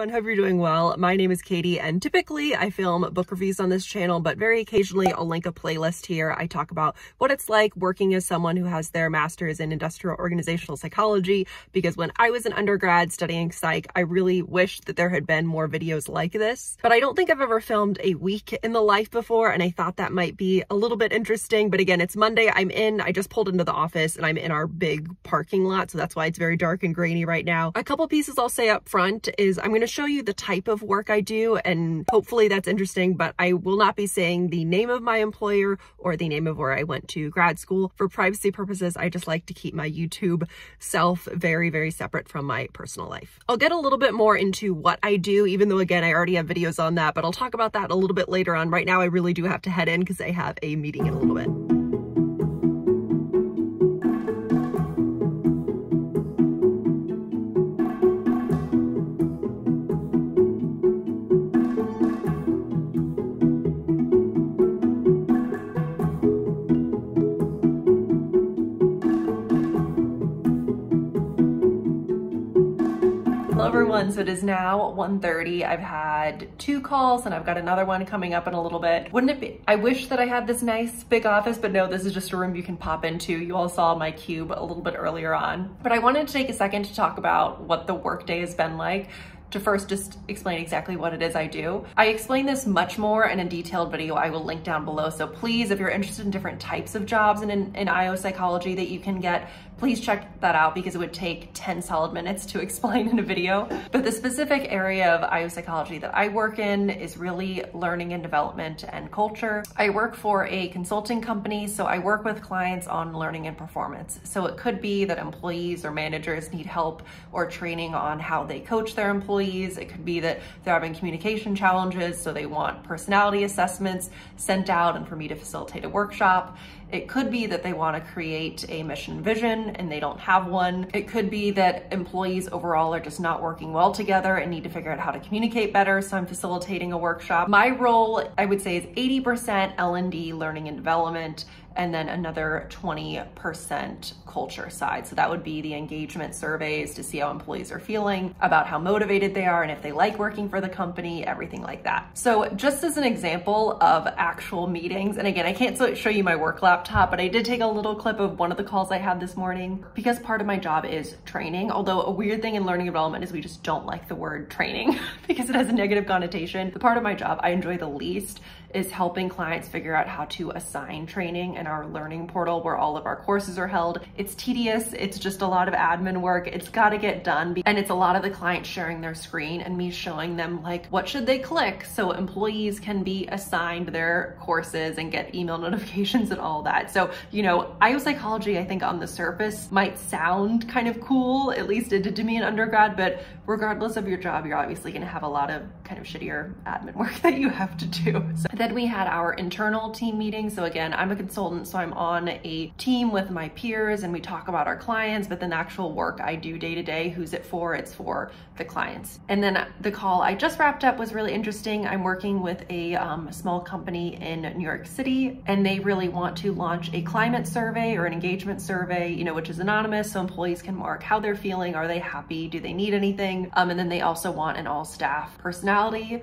everyone, hope you're doing well. My name is Katie and typically I film book reviews on this channel, but very occasionally I'll link a playlist here. I talk about what it's like working as someone who has their master's in industrial organizational psychology because when I was an undergrad studying psych, I really wished that there had been more videos like this, but I don't think I've ever filmed a week in the life before and I thought that might be a little bit interesting, but again, it's Monday, I'm in, I just pulled into the office and I'm in our big parking lot, so that's why it's very dark and grainy right now. A couple pieces I'll say up front is I'm going to show you the type of work I do and hopefully that's interesting, but I will not be saying the name of my employer or the name of where I went to grad school. For privacy purposes, I just like to keep my YouTube self very, very separate from my personal life. I'll get a little bit more into what I do, even though again, I already have videos on that, but I'll talk about that a little bit later on. Right now, I really do have to head in because I have a meeting in a little bit. So it is now 1.30. I've had two calls and I've got another one coming up in a little bit. Wouldn't it be, I wish that I had this nice big office, but no, this is just a room you can pop into. You all saw my cube a little bit earlier on. But I wanted to take a second to talk about what the workday has been like to first just explain exactly what it is I do. I explain this much more in a detailed video I will link down below. So please, if you're interested in different types of jobs in, in, in IO psychology that you can get, please check that out because it would take 10 solid minutes to explain in a video. But the specific area of IO psychology that I work in is really learning and development and culture. I work for a consulting company, so I work with clients on learning and performance. So it could be that employees or managers need help or training on how they coach their employees. It could be that they're having communication challenges, so they want personality assessments sent out and for me to facilitate a workshop. It could be that they want to create a mission vision and they don't have one. It could be that employees overall are just not working well together and need to figure out how to communicate better. So I'm facilitating a workshop. My role, I would say, is 80% L&D, learning and development, and then another 20% culture side. So that would be the engagement surveys to see how employees are feeling, about how motivated they are, and if they like working for the company, everything like that. So just as an example of actual meetings, and again, I can't show you my work laptop, but I did take a little clip of one of the calls I had this morning because part of my job is training. Although a weird thing in learning development is we just don't like the word training because it has a negative connotation. The part of my job I enjoy the least is helping clients figure out how to assign training in our learning portal where all of our courses are held. It's tedious, it's just a lot of admin work, it's gotta get done, and it's a lot of the clients sharing their screen and me showing them like what should they click so employees can be assigned their courses and get email notifications and all that. So, you know, IO psychology, I think on the surface might sound kind of cool, at least it did to me in undergrad, but regardless of your job, you're obviously gonna have a lot of kind of shittier admin work that you have to do. So then we had our internal team meeting. So again, I'm a consultant, so I'm on a team with my peers and we talk about our clients, but then the actual work I do day to day, who's it for? It's for the clients. And then the call I just wrapped up was really interesting. I'm working with a um, small company in New York City and they really want to launch a climate survey or an engagement survey, you know, which is anonymous. So employees can mark how they're feeling. Are they happy? Do they need anything? Um, and then they also want an all staff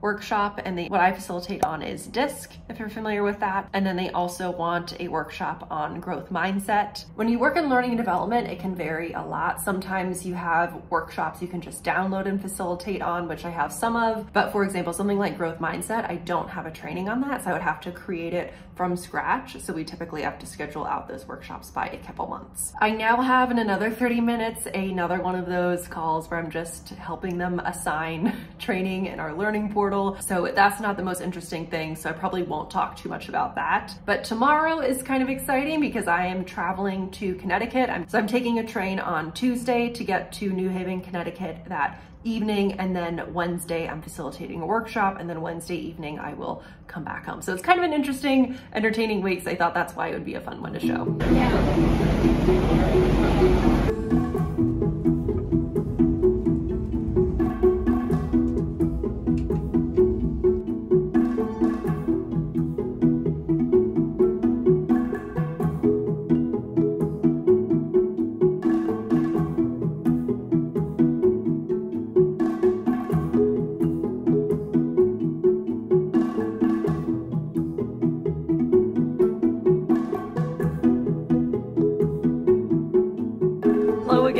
workshop. And they, what I facilitate on is DISC, if you're familiar with that. And then they also want a workshop on growth mindset. When you work in learning and development, it can vary a lot. Sometimes you have workshops you can just download and facilitate on, which I have some of. But for example, something like growth mindset, I don't have a training on that. So I would have to create it from scratch. So we typically have to schedule out those workshops by a couple months. I now have in another 30 minutes, another one of those calls where I'm just helping them assign training in our learning portal. So that's not the most interesting thing. So I probably won't talk too much about that. But tomorrow is kind of exciting because I am traveling to Connecticut. I'm, so I'm taking a train on Tuesday to get to New Haven, Connecticut that evening and then Wednesday I'm facilitating a workshop and then Wednesday evening I will come back home. So it's kind of an interesting, entertaining week. So I thought that's why it would be a fun one to show. Yeah.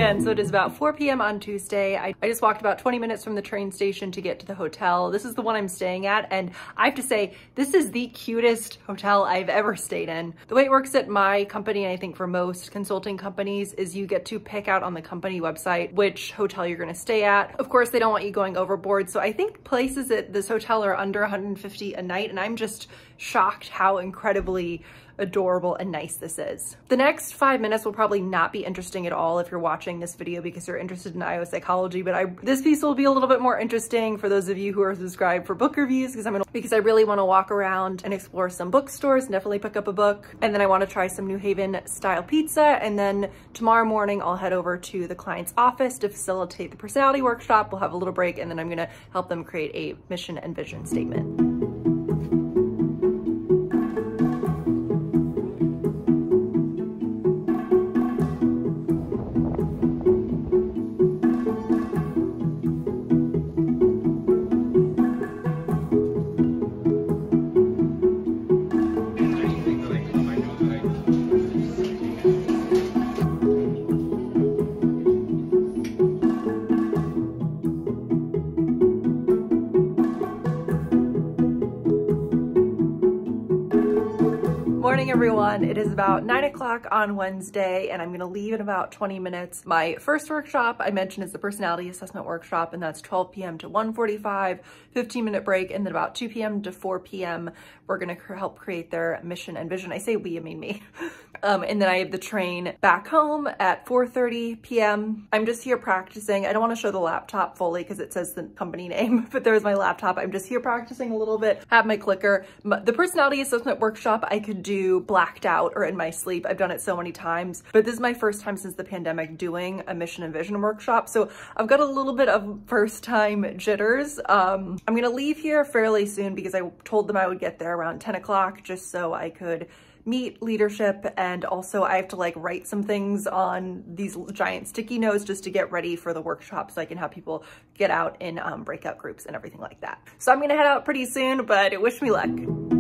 So it is about 4 p.m. on Tuesday. I, I, just walked about 20 minutes from the train station to get to the hotel. This is the one I'm staying at. And I have to say, this is the cutest hotel I've ever stayed in. The way it works at my company, and I think for most consulting companies, is you get to pick out on the company website which hotel you're gonna stay at. Of course, they don't want you going overboard. So I think places at this hotel are under 150 a night. And I'm just shocked how incredibly adorable and nice this is. The next five minutes will probably not be interesting at all if you're watching this video because you're interested in IO psychology, but I this piece will be a little bit more interesting for those of you who are subscribed for book reviews because I'm gonna, because I really want to walk around and explore some bookstores, definitely pick up a book, and then I want to try some New Haven style pizza, and then tomorrow morning I'll head over to the client's office to facilitate the personality workshop. We'll have a little break, and then I'm gonna help them create a mission and vision statement. Morning, everyone. It is about nine o'clock on Wednesday, and I'm gonna leave in about 20 minutes. My first workshop I mentioned is the personality assessment workshop, and that's 12 p.m. to 1.45, 15 minute break, and then about 2 p.m. to 4 p.m. We're gonna help create their mission and vision. I say we, I mean me. Um, and then I have the train back home at 4.30 p.m. I'm just here practicing. I don't wanna show the laptop fully because it says the company name, but there's my laptop. I'm just here practicing a little bit, have my clicker. The personality assessment workshop I could do blacked out or in my sleep. I've done it so many times, but this is my first time since the pandemic doing a mission and vision workshop. So I've got a little bit of first time jitters. Um, I'm gonna leave here fairly soon because I told them I would get there around 10 o'clock just so I could meet leadership and also I have to like write some things on these giant sticky notes just to get ready for the workshop so I can have people get out in um, breakout groups and everything like that. So I'm gonna head out pretty soon, but wish me luck.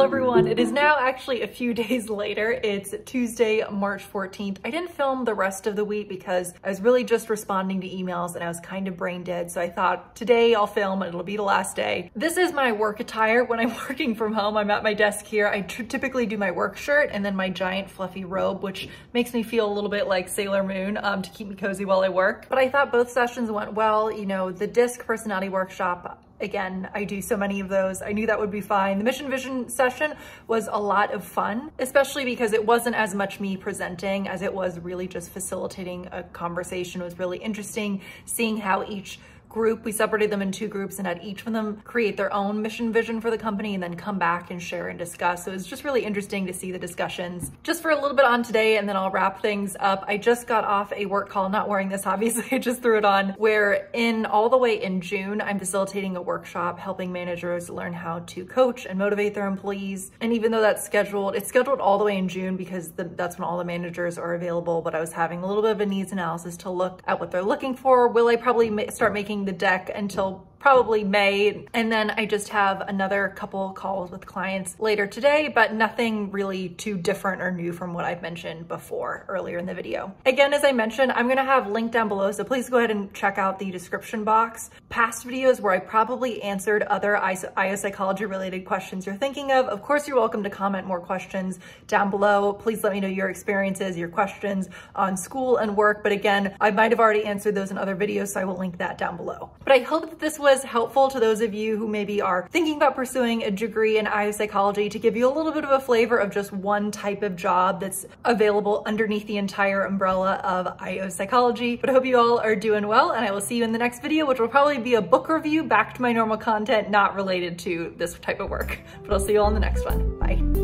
Everyone. It is now actually a few days later. It's Tuesday, March 14th. I didn't film the rest of the week because I was really just responding to emails and I was kind of brain dead. So I thought today I'll film and it'll be the last day. This is my work attire when I'm working from home. I'm at my desk here. I typically do my work shirt and then my giant fluffy robe, which makes me feel a little bit like Sailor Moon um, to keep me cozy while I work. But I thought both sessions went well. You know, the DISC personality workshop, Again, I do so many of those. I knew that would be fine. The mission vision session was a lot of fun, especially because it wasn't as much me presenting as it was really just facilitating a conversation. It was really interesting seeing how each group. We separated them in two groups and had each of them create their own mission vision for the company and then come back and share and discuss. So it was just really interesting to see the discussions. Just for a little bit on today and then I'll wrap things up. I just got off a work call, not wearing this obviously, I just threw it on, where in all the way in June, I'm facilitating a workshop helping managers learn how to coach and motivate their employees. And even though that's scheduled, it's scheduled all the way in June because the, that's when all the managers are available, but I was having a little bit of a needs analysis to look at what they're looking for. Will I probably start making the deck until probably May. And then I just have another couple calls with clients later today, but nothing really too different or new from what I've mentioned before earlier in the video. Again, as I mentioned, I'm gonna have link down below, so please go ahead and check out the description box. Past videos where I probably answered other IO psychology related questions you're thinking of. Of course, you're welcome to comment more questions down below. Please let me know your experiences, your questions on school and work. But again, I might have already answered those in other videos, so I will link that down below. But I hope that this was was helpful to those of you who maybe are thinking about pursuing a degree in IO psychology to give you a little bit of a flavor of just one type of job that's available underneath the entire umbrella of IO psychology. But I hope you all are doing well and I will see you in the next video, which will probably be a book review back to my normal content, not related to this type of work. But I'll see you all in the next one. Bye.